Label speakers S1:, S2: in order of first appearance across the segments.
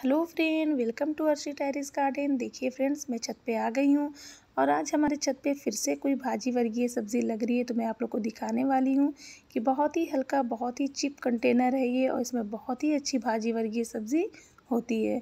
S1: Hello friend, welcome to Arshi terrace garden. देखिए friends, मैं छत पे आ गई हूँ और आज हमारे छत पे फिर से कोई भाजी वर्गीय सब्ज़ी लग रही है तो मैं आप लोग को दिखाने वाली हूँ कि बहुत ही हल्का, बहुत ही चिप कंटेनर है ये और इसमें बहुत ही अच्छी भाजी वर्गीय सब्ज़ी होती है।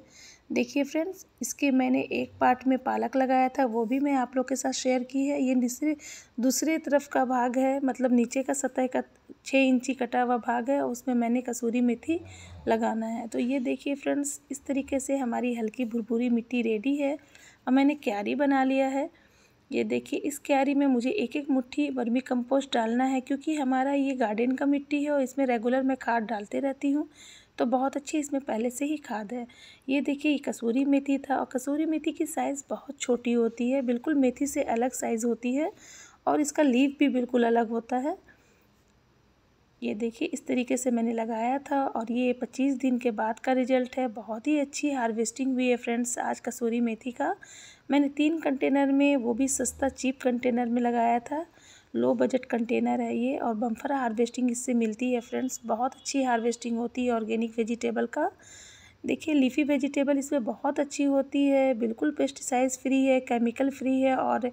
S1: देखिए फ्रेंड्स, इसके मैंने एक पार्ट में पालक लगाया था, वो भी मैं आप लोग के साथ शेयर की है। ये दूसरे दूसरे तरफ़ का भाग है मतलब नीचे का सतह का छः इंची कटा हुआ भाग है, उसमें मैंने कसूरी मेथी लगाना है। तो ये देखिए फ्रेंड्स, इस तरीके से हमारी हल्की भुरभुरी मिट्टी रेडी है और मैंने क्यारी बना लिया है। ये देखिए, इस क्यारी में मुझे एक एक मुट्ठी वर्मी कंपोस्ट डालना है क्योंकि हमारा ये गार्डन का मिट्टी है और इसमें रेगुलर मैं खाद डालते रहती हूँ तो बहुत अच्छी इसमें पहले से ही खाद है। ये देखिए कसूरी मेथी था और कसूरी मेथी की साइज़ बहुत छोटी होती है, बिल्कुल मेथी से अलग साइज़ होती है और इसका लीव भी बिल्कुल अलग होता है। ये देखिए, इस तरीके से मैंने लगाया था और ये पच्चीस दिन के बाद का रिज़ल्ट है। बहुत ही अच्छी हार्वेस्टिंग हुई है फ्रेंड्स, आज कसूरी मेथी का। मैंने तीन कंटेनर में, वो भी सस्ता, चीप कंटेनर में लगाया था। लो बजट कंटेनर है ये और बम्फर हार्वेस्टिंग इससे मिलती है फ्रेंड्स। बहुत अच्छी हार्वेस्टिंग होती है ऑर्गेनिक वेजिटेबल का। देखिए, लीफी वेजिटेबल इसमें बहुत अच्छी होती है, बिल्कुल पेस्टिसाइड फ्री है, केमिकल फ्री है और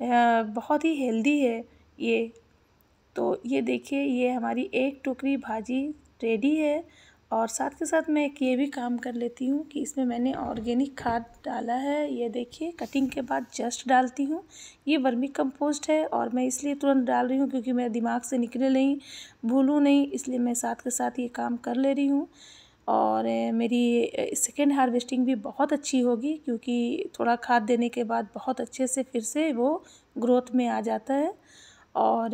S1: बहुत ही हेल्दी है ये। तो ये देखिए, ये हमारी एक टोकरी भाजी रेडी है और साथ के साथ मैं एक ये भी काम कर लेती हूँ कि इसमें मैंने ऑर्गेनिक खाद डाला है। ये देखिए कटिंग के बाद जस्ट डालती हूँ। ये वर्मी कंपोस्ट है और मैं इसलिए तुरंत डाल रही हूँ क्योंकि मेरे दिमाग से निकले नहीं, भूलूँ नहीं, इसलिए मैं साथ के साथ ये काम कर ले रही हूँ। और मेरी सेकेंड हार्वेस्टिंग भी बहुत अच्छी होगी क्योंकि थोड़ा खाद देने के बाद बहुत अच्छे से फिर से वो ग्रोथ में आ जाता है। और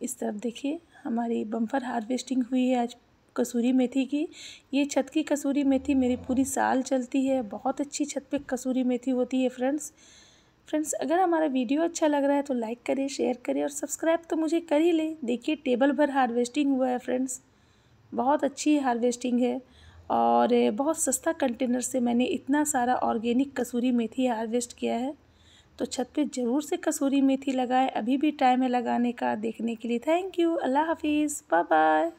S1: इस तरफ़ देखिए, हमारी बम्फर हार्वेस्टिंग हुई है। आज कसूरी मेथी की। ये छत की कसूरी मेथी मेरी पूरी साल चलती है। बहुत अच्छी छत पे कसूरी मेथी होती है फ्रेंड्स फ्रेंड्स अगर हमारा वीडियो अच्छा लग रहा है तो लाइक करें शेयर करें और सब्सक्राइब तो मुझे कर ही लें। देखिए टेबल भर हार्वेस्टिंग हुआ है फ्रेंड्स बहुत अच्छी हार्वेस्टिंग है और बहुत सस्ता कंटेनर से मैंने इतना सारा ऑर्गेनिक कसूरी मेथी हार्वेस्ट किया है। तो छत पे ज़रूर से कसूरी मेथी लगाएँ, अभी भी टाइम है लगाने का, देखने के लिए थैंक यू, अल्लाह हाफिज़ बाय बाय